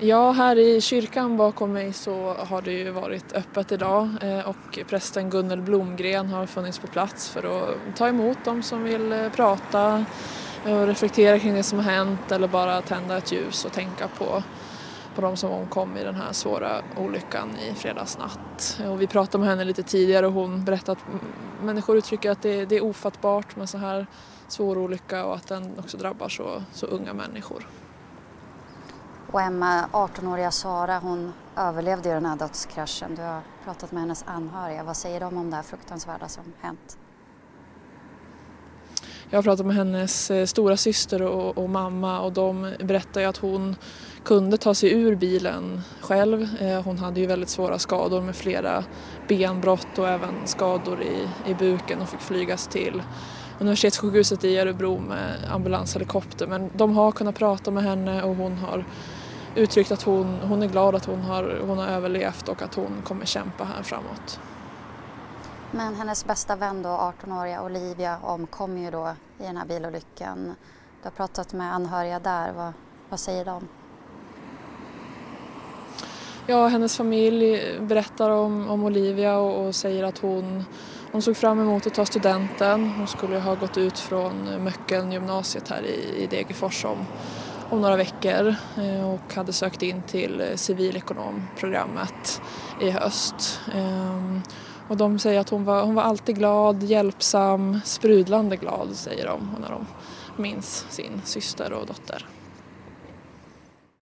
Ja, här i kyrkan bakom mig så har det ju varit öppet idag eh, och prästen Gunnel Blomgren har funnits på plats för att ta emot dem som vill eh, prata eh, och reflektera kring det som har hänt eller bara tända ett ljus och tänka på, på de som omkom i den här svåra olyckan i fredags natt. Och vi pratade med henne lite tidigare och hon berättade att människor uttrycker att det, det är ofattbart med så här svår olycka och att den också drabbar så, så unga människor. Och Emma, 18-åriga Sara, hon överlevde ju den här dödskraschen. Du har pratat med hennes anhöriga. Vad säger de om det här fruktansvärda som hänt? Jag har pratat med hennes eh, stora syster och, och mamma och de berättar att hon kunde ta sig ur bilen själv. Eh, hon hade ju väldigt svåra skador med flera benbrott och även skador i, i buken och fick flygas till universitetssjukhuset i Örebro med ambulanshelikopter. Men de har kunnat prata med henne och hon har uttryckt att hon, hon är glad att hon har, hon har överlevt och att hon kommer kämpa här framåt. Men hennes bästa vän då, 18-åriga Olivia, omkom ju då i den här bilolyckan. Du har pratat med anhöriga där, vad, vad säger de? Ja, hennes familj berättar om, om Olivia och, och, säger att hon, hon såg fram emot att ta studenten. Hon skulle ha gått ut från Möcken gymnasiet här i, i Degerfors om, om några veckor eh, och hade sökt in till eh, civilekonomprogrammet i höst. Ehm, och de säger att hon var, hon var alltid glad, hjälpsam, sprudlande glad säger de när de minns sin syster och dotter.